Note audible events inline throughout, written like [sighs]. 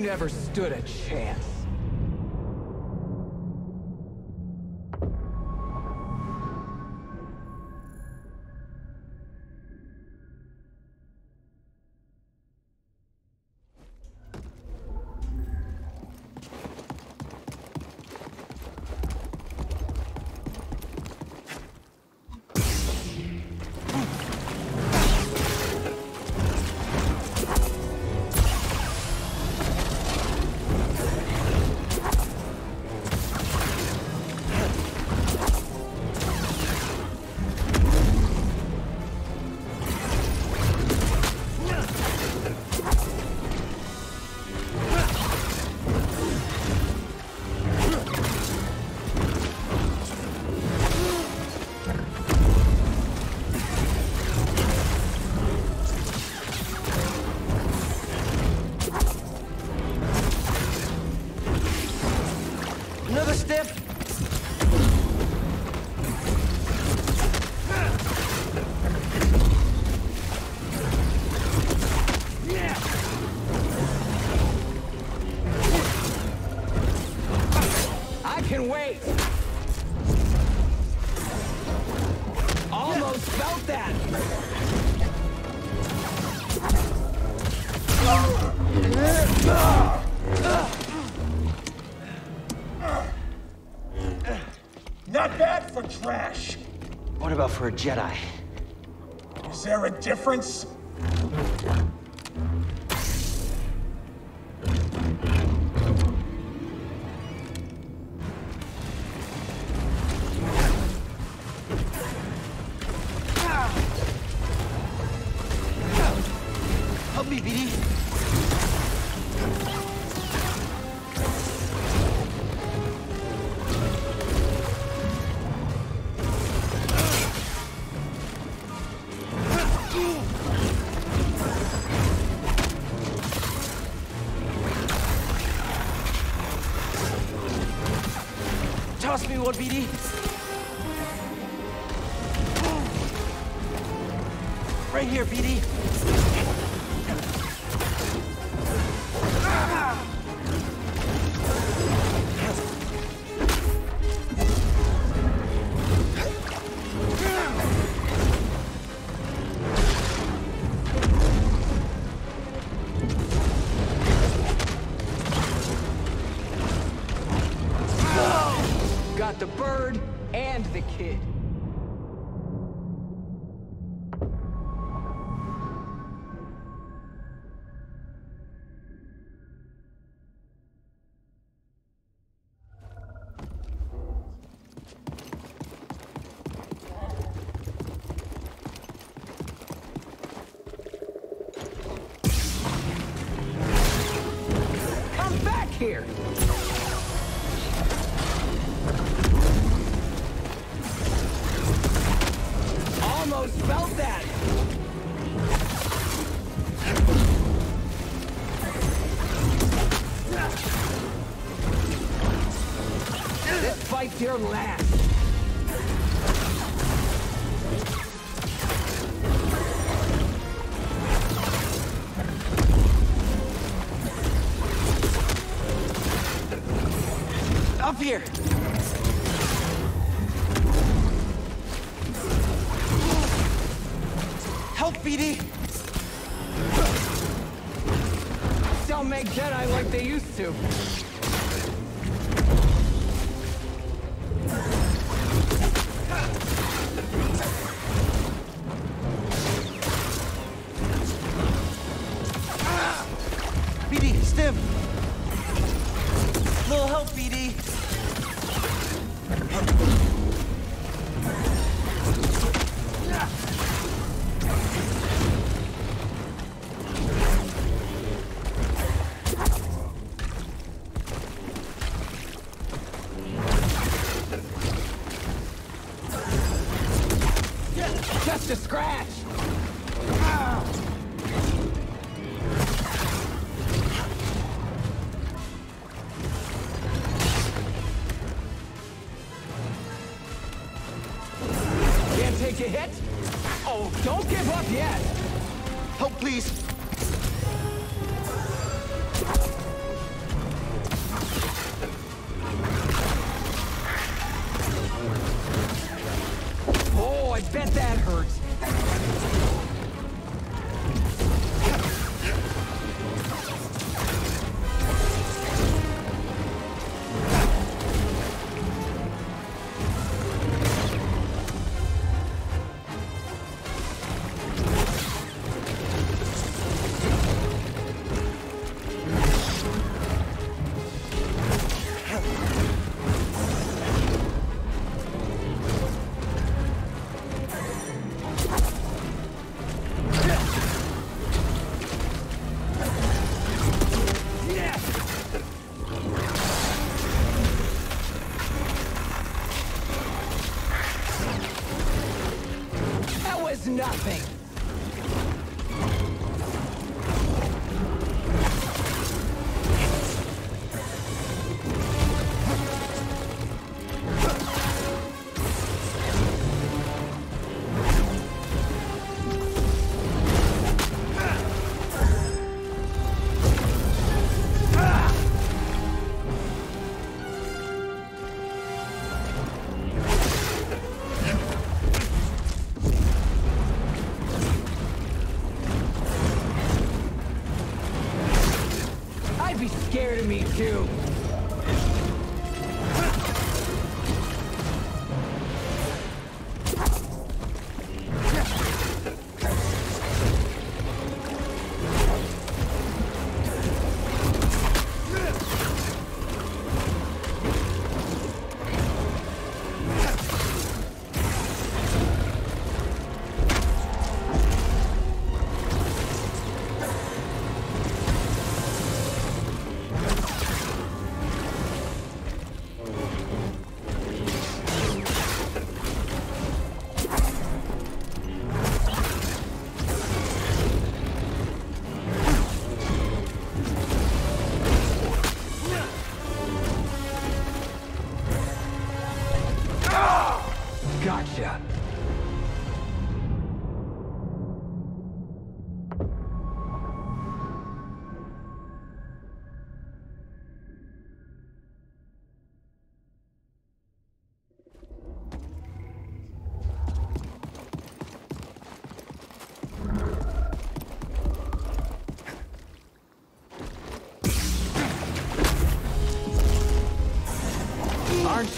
Never stood a chance. For a Jedi? Is there a difference? Right here, BD. The bird and the kid. Fight's your last! Up here. Help, BD! Don't make Jedi like they used to. Be scared of me too.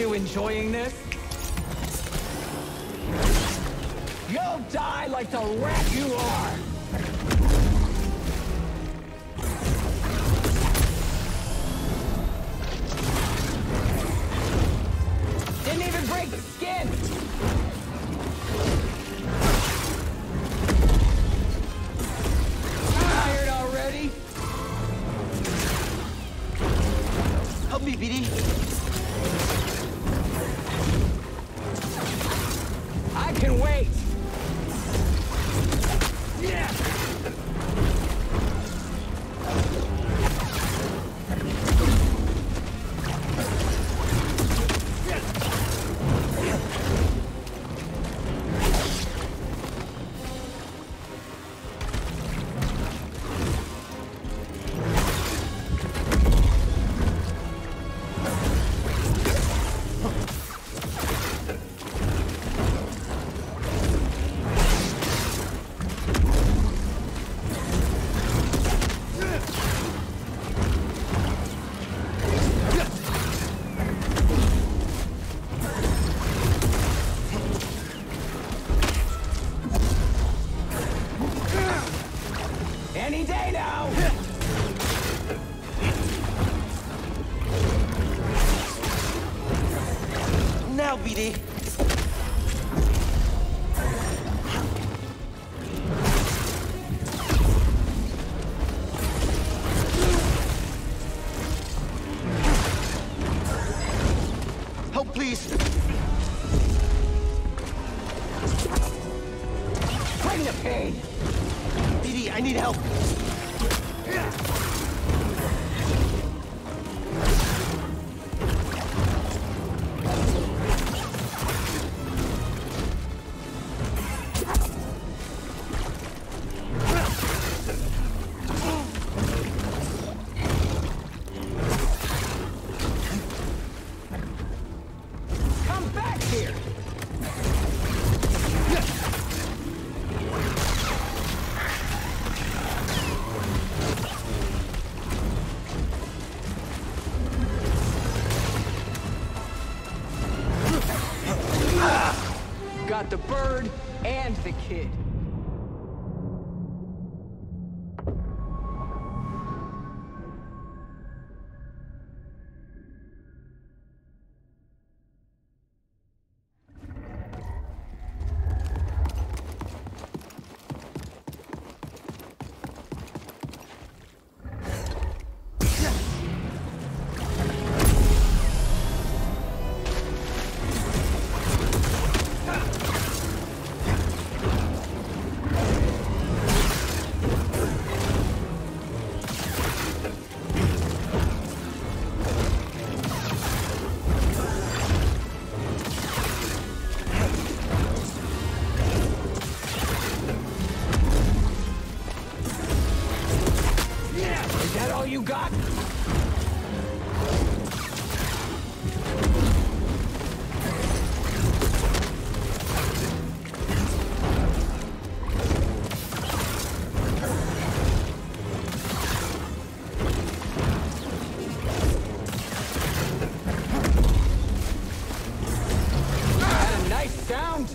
You enjoying this? You'll die like the rat you are! Didn't even break the skin! Tired already? Help me, BD!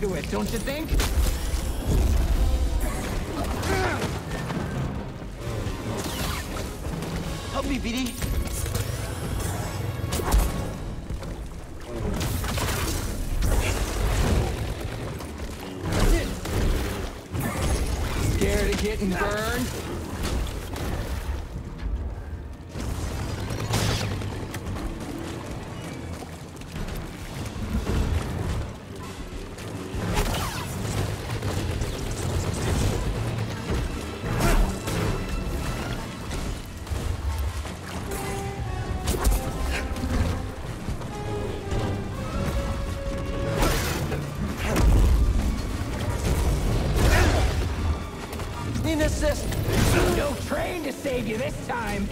To it, don't you think? Help me, BD. Save you this time!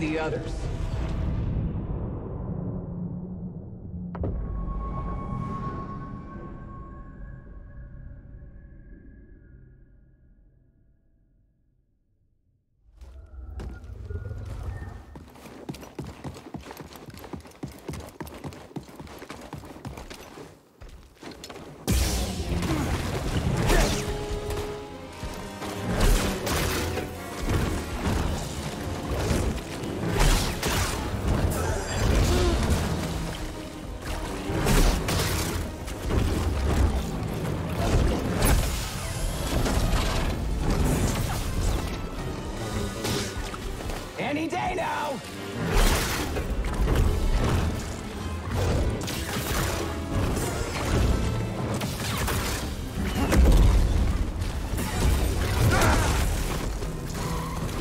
Find the others. Any now!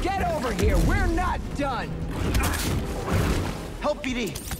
Get over here! We're not done! Help, BD.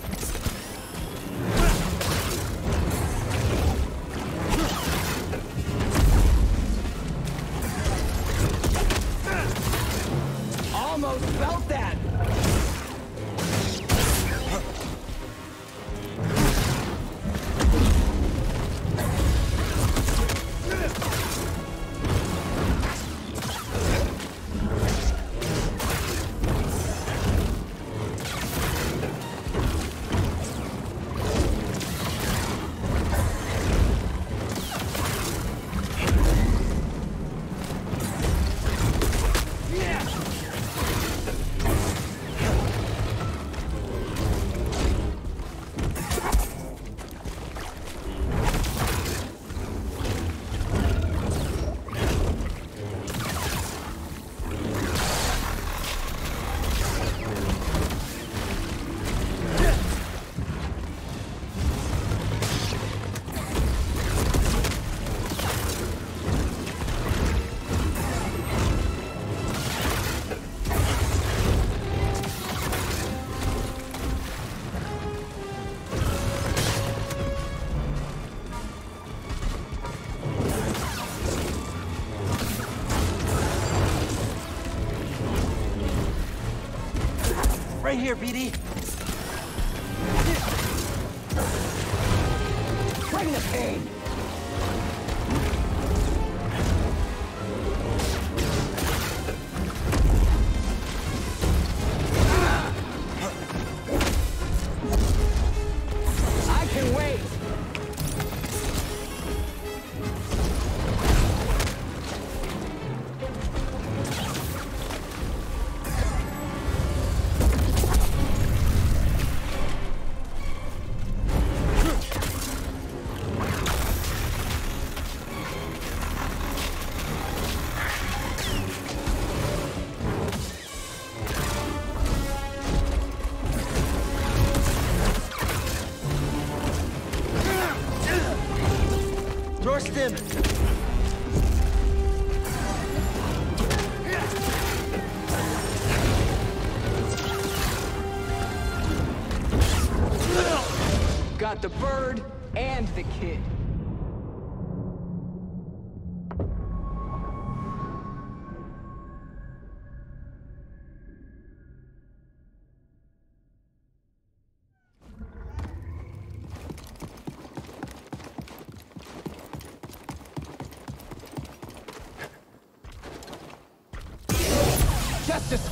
here, BD.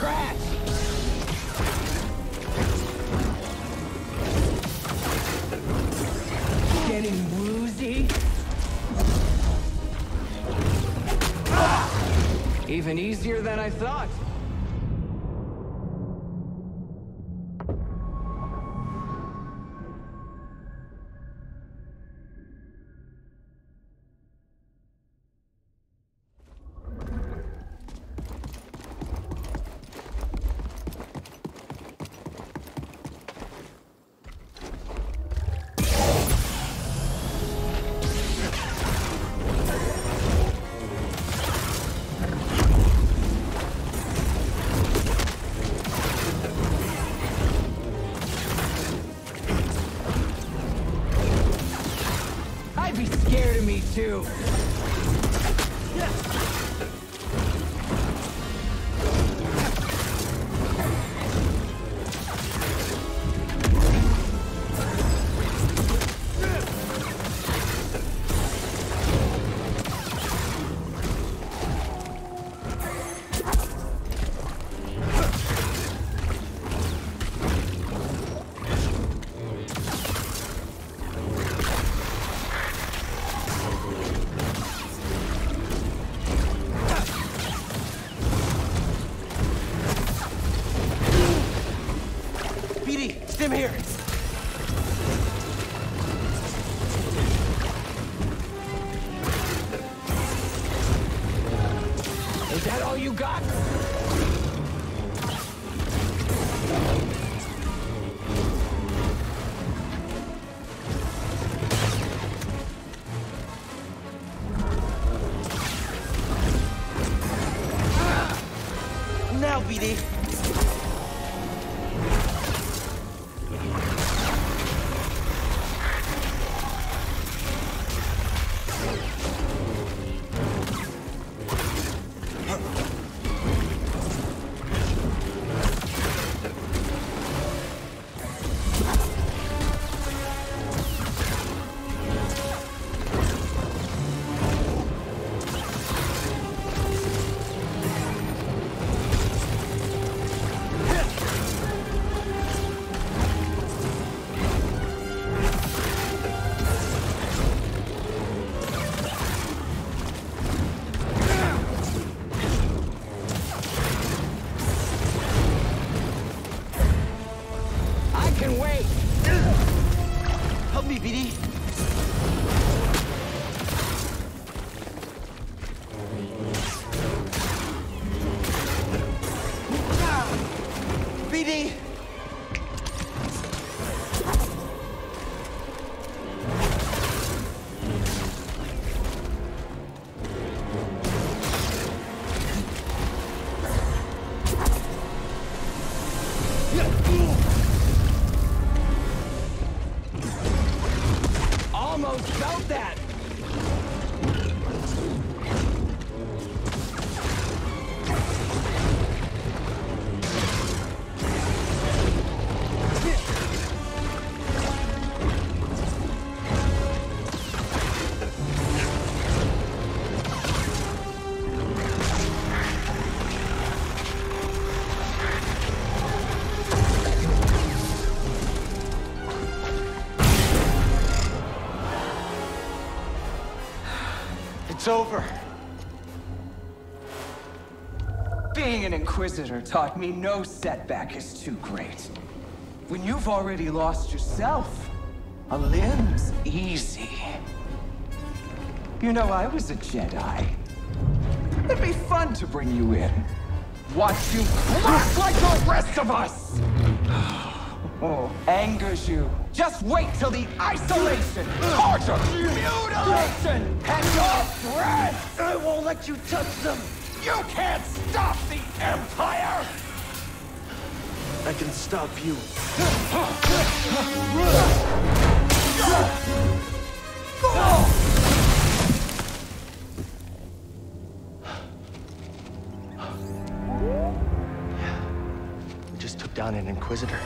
crash! Getting woozy? Ah! Even easier than I thought. too. Andy. Almost felt that! It's over. Being an Inquisitor taught me no setback is too great. When you've already lost yourself, a limb's easy. You know, I was a Jedi. It'd be fun to bring you in. Watch you crack like the rest of us! [sighs] [sighs] Oh, angers you. Just wait till the isolation, torture, mutilation, and your breath! I won't let you touch them. You can't stop the Empire! I can stop you. We just took down an Inquisitor.